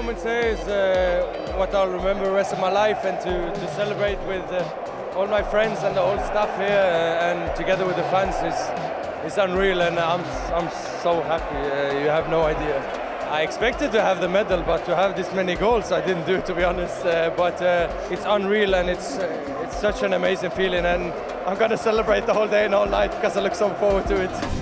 moments here is uh, what I'll remember the rest of my life and to, to celebrate with uh, all my friends and the whole staff here uh, and together with the fans is, is unreal and I'm, I'm so happy. Uh, you have no idea. I expected to have the medal, but to have this many goals, I didn't do, to be honest. Uh, but it's unreal, and it's it's such an amazing feeling, and I'm gonna celebrate the whole day and all night because I look so forward to it.